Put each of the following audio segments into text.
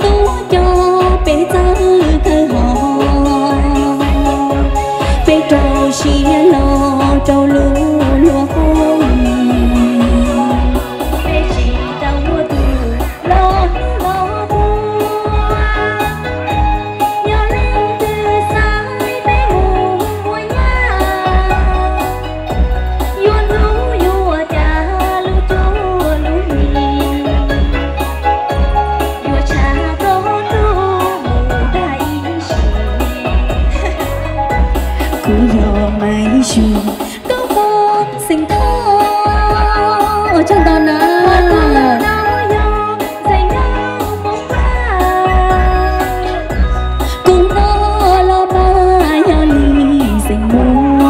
都要被咱。Dù có con sinh thơ trong đó nè cũng có lo ba ya lì sinh mua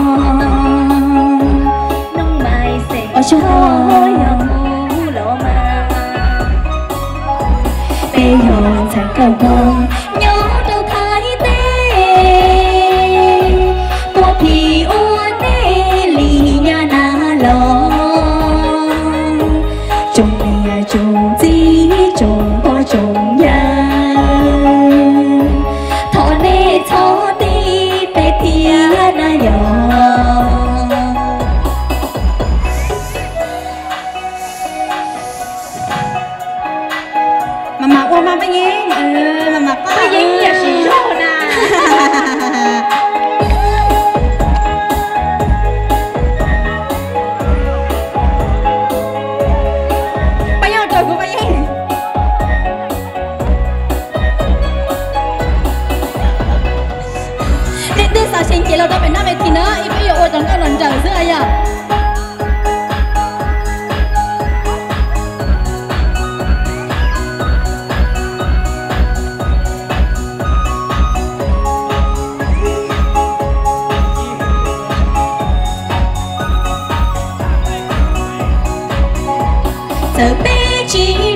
ở trong bây giờ chẳng cầu con nhớ thì nó Ít bây giờ ôi chẳng có lần chờ giữa ai à? Giờ bé chỉ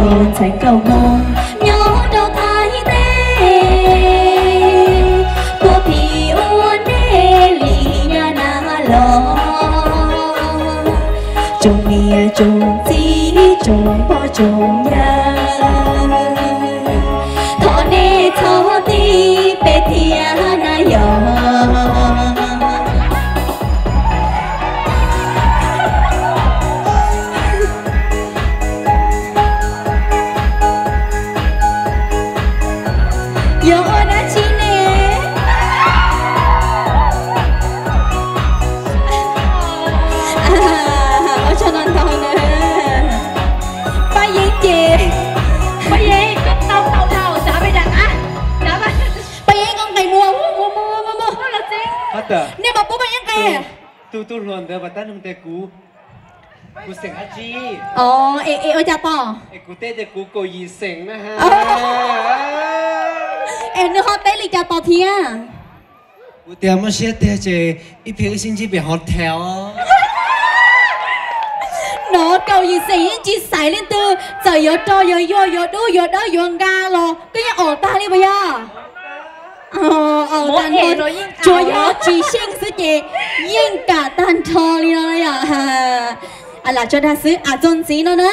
bây giờ cầu mơ nhớ đâu thái tê của thì uốn đê lì nhà na lo chồng mía chồng tí chồng bò chồng nhà gì. Nếu mà bố ba diễn kè Tu tu luôn đó, bắt tan tê cú. Cú sing hả chi? Ồ, ê ê ôi cha to Ê cú tê tê cú cô yi sing na ha. Ê nữa họ tế lì cha to thia Cú tê mà xe tê chê, ít phía xin chi bị hot theo. Nó cầu gì xí chị xài lên từ Giờ yo cho yo yo yo đu yo đó yo ga lo Cái nhà ổ ta đi bây giờ Ờ, ờ, tan thôi. Chúa rồi. yo chỉ sinh sư chị Yên cả tan thơ đi rồi à. À là cho ta xứ à chân xí nó nè